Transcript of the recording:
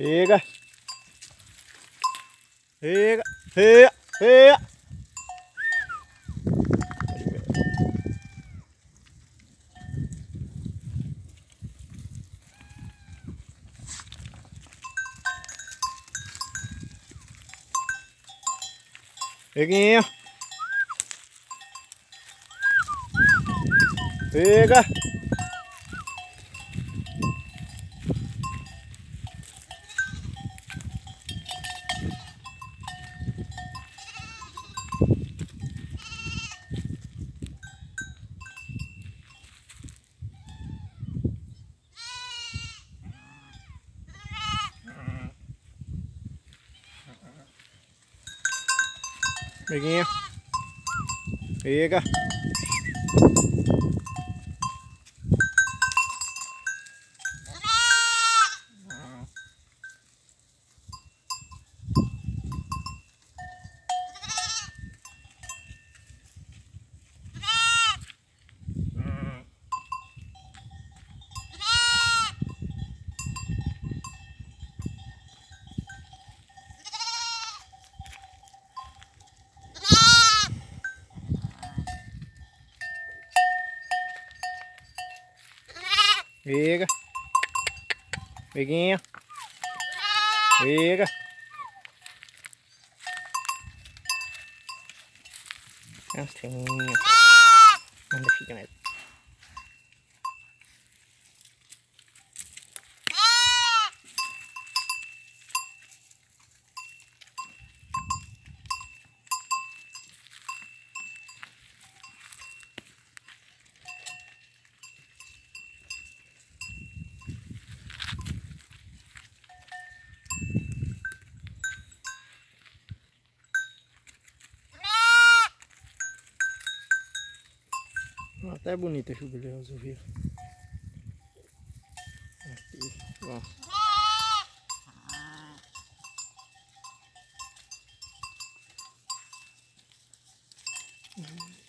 Pega. Pega. Pega. Pega. Peguinho. Pega. Peguinho. Pega. Pega. Peguinho. Pega. Assim. Manda fica nele. Até é bonita a jubileu azul vivo. Aqui, ó. Mm-hmm.